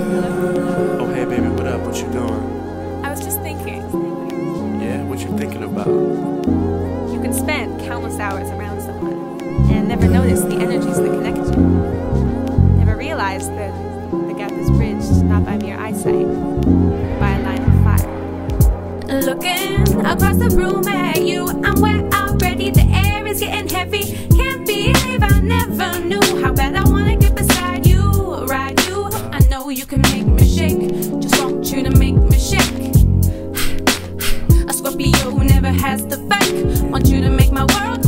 Oh, hey, baby, what up? What you doing? I was just thinking. Yeah, what you thinking about? You can spend countless hours around someone and never notice the energies that connect you. Never realize that the gap is bridged not by mere eyesight, but by a line of fire. Looking across the room at you, I'm wet already the air is getting heavy. Can make me shake. Just want you to make me shake. A Scorpio never has to fake. Want you to make my world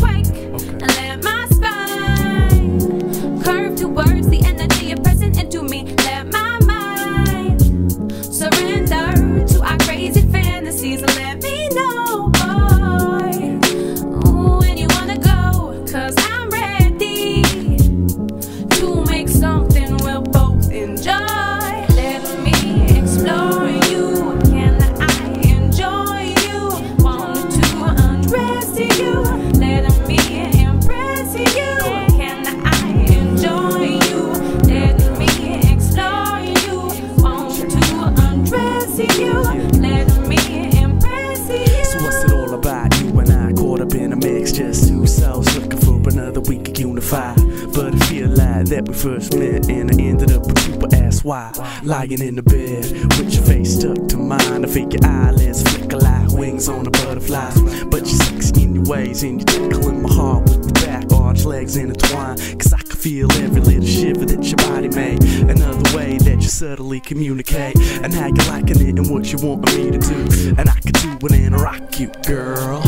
But like that we first met and I ended up with super ass why lying in the bed with your face stuck to mine. I fake your eyelids flicker like wings on a butterfly. But you're sexy in your ways and you're tickling my heart with your back arch legs intertwined. Cause I can feel every little shiver that your body made. Another way that you subtly communicate and how you're liking it and what you want me to do. And I can do it and rock you, girl.